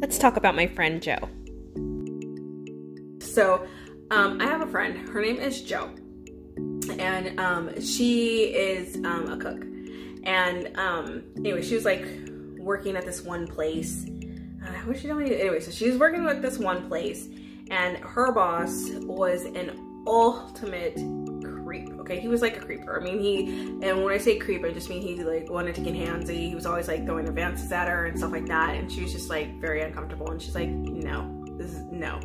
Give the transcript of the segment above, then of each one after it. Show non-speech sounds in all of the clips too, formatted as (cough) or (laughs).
let's talk about my friend Jo. So, um, I have a friend. Her name is Jo, and um, she is um, a cook. And um, anyway, she was like working at this one place. Uh, what she me? Anyway, so she was working with this one place, and her boss was an ultimate creep. Okay, he was like a creeper. I mean, he and when I say creep, I just mean he like wanted to get handsy. He was always like throwing advances at her and stuff like that, and she was just like very uncomfortable. And she's like, no, this is no.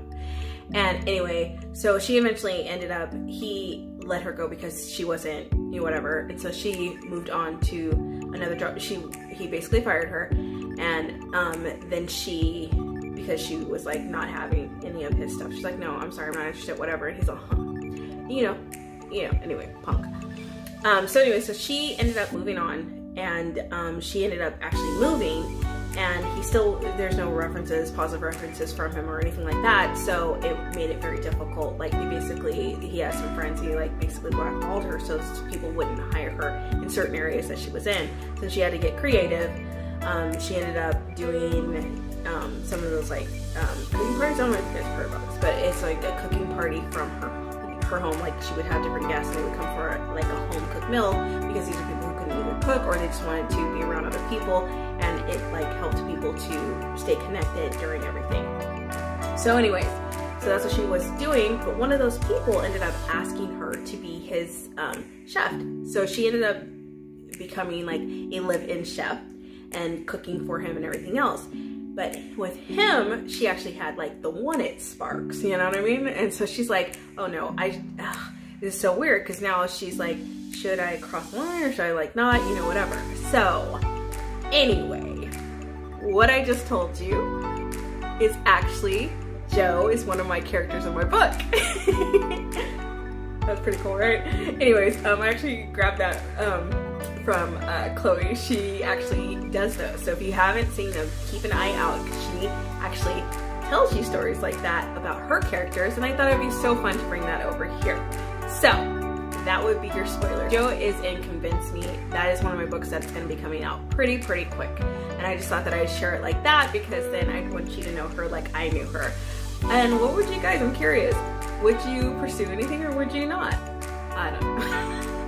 And anyway, so she eventually ended up, he let her go because she wasn't, you know, whatever. And so she moved on to another job. She, he basically fired her. And um, then she, because she was like not having any of his stuff, she's like, no, I'm sorry, I'm not interested, whatever. And he's like, huh. (laughs) you know, you know, anyway, punk. Um, so anyway, so she ended up moving on and um, she ended up actually moving and he still there's no references positive references from him or anything like that so it made it very difficult like he basically he has some friends he like basically blackballed her so people wouldn't hire her in certain areas that she was in so she had to get creative um, she ended up doing um, some of those like um, cooking parties. I don't know if you guys heard about this, but it's like a cooking party from her her home. Like she would have different guests, and they would come for like a home cooked meal because these are people who couldn't either cook or they just wanted to be around other people, and it like helped people to stay connected during everything. So, anyways, so that's what she was doing. But one of those people ended up asking her to be his um, chef. So she ended up becoming like a live-in chef and cooking for him and everything else. But with him, she actually had like the wanted sparks, you know what I mean? And so she's like, oh no, I, ugh, this is so weird because now she's like, should I cross the line or should I like not, you know, whatever. So anyway, what I just told you is actually Jo is one of my characters in my book. (laughs) That's pretty cool, right? Anyways, um, I actually grabbed that um, from uh, Chloe. She actually does those. So if you haven't seen them, keep an eye out because she actually tells you stories like that about her characters. And I thought it'd be so fun to bring that over here. So that would be your spoiler. Jo is in Convince Me. That is one of my books that's to be coming out pretty, pretty quick. And I just thought that I'd share it like that because then I want you to know her like I knew her. And what would you guys, I'm curious, would you pursue anything or would you not? I don't know. (laughs)